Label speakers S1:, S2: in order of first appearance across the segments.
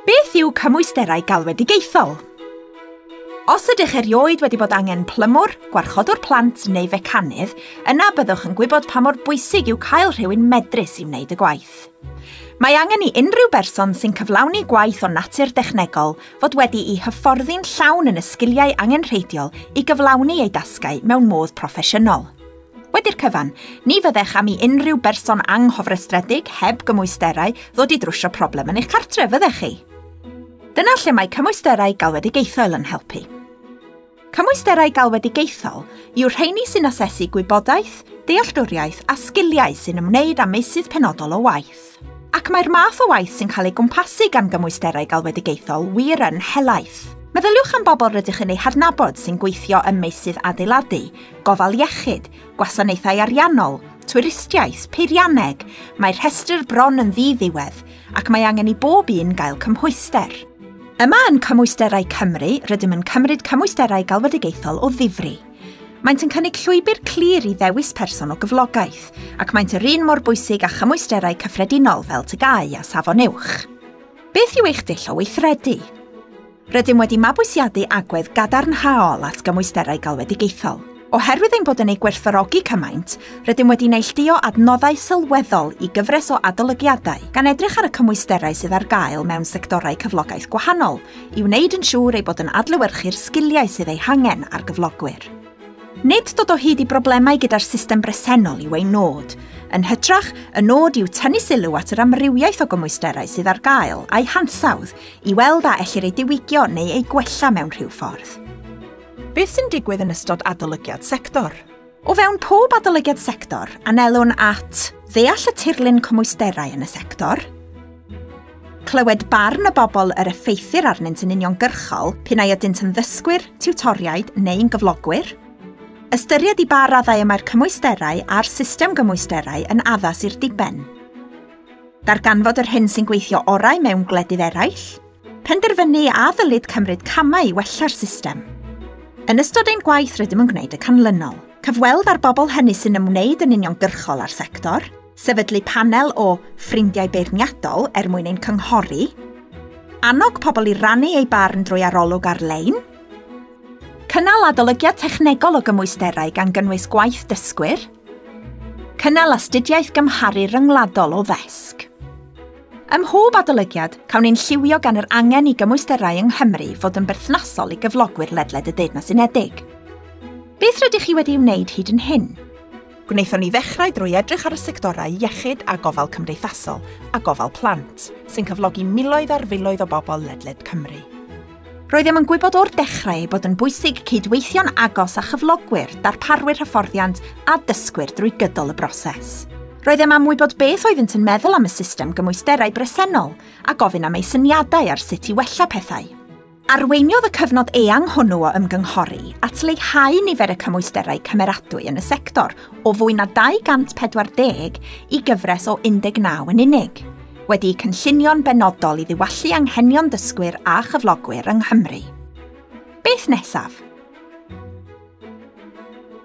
S1: Beth yw cymwysterau galwedigaethol? Os ydych erioed wedi bod angen plymwr, gwarchodwr plant neu fecanydd, yna byddwch yn gwybod pa mor bwysig yw cael rhywun medrus i wneud y gwaith. Mae angen i unrhyw berson sy'n cyflawni gwaith o natur dechnegol fod wedi i hyfforddi'n llawn yn y sgiliau angenrheidiol i gyflawni ei dasgau mewn modd proffesiynol. Wedi'r cyfan, ni fyddech am i unrhyw berson anghofrestredig heb gymwysterau ddod i drwsio problem yn eich cartre, fyddech chi? Dyna lle mae cymwysterau galwedigaethol yn helpu. Cymwysterau galwedigaethol yw rheini sy'n asesu gwybodaeth, dealltwriaeth a sgiliau sy'n ymwneud â meysydd penodol o waith. Ac mae'r math o waith sy'n cael ei gwmpasu gan gymwysterau galwedigaethol wir yn helaeth – Meddyliwch am bobl rydych yn eu hadnabod sy'n gweithio ym meysydd adeiladu, gofal iechyd, gwasanaethau ariannol, twristiaeth, peirianneg, mae'r rhestr bron yn ddiddiwedd ac mae angen i bob un gael cymhwyster. Yma yn Cymwysterau Cymru, rydym yn cymryd cymwysterau galwedigaethol o ddifri. Maent yn cynnig llwybr clir i ddewis person o gyflogaeth, ac maent yr un mor bwysig a chymwysterau cyffredinol fel tygau a safon uwch. Beth yw eich dill o weithredu? Rydym wedi mabwysiadu agwedd gadarnhaol at gymwysterau galwedigaethol. Oherwydd ein bod yn ei gwerthfarogi cymaint, rydym wedi neilldio adnoddau sylweddol i gyfres o adolygiadau gan edrych ar y cymwysterau sydd ar gael mewn sectorau cyflogaeth gwahanol i wneud yn siŵr ei bod yn adlewyrchu'r sgiliau sydd ei hangen ar gyflogwyr. Nid dod o hyd i broblemau gyda'r system bresennol yw ei nod. Yn hytrach, y nod yw tynnu sylw at yr amrywiaeth o gymwysterau sydd ar gael a'i hansawdd i weld a ellir ei diwygio neu ei gwella mewn rhyw ffordd. Beth sy'n digwydd yn ystod adolygiad sector? O fewn pob adolygiad sector, anelwn at ddeall y tirlun cymwysterau yn y sector, clywed barn y bobl yr effeithir arnynt yn uniongyrchol p'un ai ydynt yn ddysgwyr, tiwtoriaid neu'n gyflogwyr, Ystyried i ba raddau y mae'r cymwysterau a'r system gymwysterau yn addas i'r diben. Darganfod yr hyn sy'n gweithio orau mewn gwledydd eraill, penderfynu a ddylid cymryd camau i wella'r system. Yn ystod ein gwaith rydym yn gwneud y canlynol, cyfweld ar bobl hynny sy'n ymwneud yn uniongyrchol ar sector, sefydlu panel o ffrindiau beirniadol er mwyn ein cynghori, annog pobl i rannu ei barn drwy arolwg ar-lein, Cynnal adolygiad technegol o gymwysterau gan gynnwys gwaith dysgwyr. Cynnal astudiaeth gymharu ryngwladol o ddesg. Ym mhob adolygiad, cawn ni'n lliwio gan yr angen i gymwysterau yng Nghymru fod yn berthnasol i gyflogwyr ledled y Deyrnas Unedig. Beth rydych chi wedi wneud hyd yn hyn? Gwnaethon ni ddechrau drwy edrych ar y sectorau iechyd a gofal cymdeithasol a gofal plant, sy'n cyflogi miloedd ar filoedd o bobl ledled Cymru. Roeddem yn gwybod o'r dechrau bod yn bwysig cydweithio'n agos a chyflogwyr, darparwyr hyfforddiant a dysgwyr drwy gydol y broses. Roedd e am wybod beth oeddent yn meddwl am y system gymwysterau bresennol a gofyn am ei syniadau ar sut i wella pethau. Arweiniodd y cyfnod eang hwnnw o ymgynghori at leihau nifer y cymwysterau cymeradwy yn y sector o fwy na 240 i gyfres o 19 yn unig wedi cynllunio'n benodol i ddiwallu anghenion dysgwyr a chyflogwyr yng Nghymru. Beth nesaf?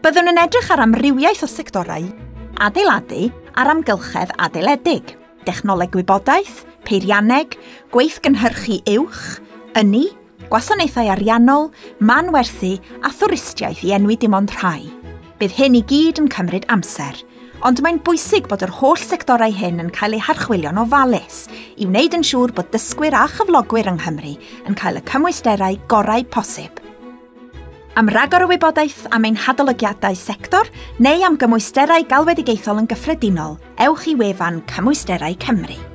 S1: Byddwn yn edrych ar amrywiaeth o sectorau, adeiladu a'r amgylchedd adeiledig, dechnoleg gwybodaeth, peirianneg, gweith gynhyrchu uwch, yni, gwasanaethau ariannol, manwerthu a thwristiaeth i enwi dim ond rhai. Bydd hyn i gyd yn cymryd amser – ond mae'n bwysig bod yr holl sectorau hyn yn cael eu harchwilio'n ofalus i wneud yn siŵr bod dysgwyr a chyflogwyr yng Nghymru yn cael y cymwysterau gorau posib. Am ragor o wybodaeth am ein hadolygiadau sector neu am gymwysterau galwedigaethol yn gyffredinol, ewch i wefan Cymwysterau Cymru.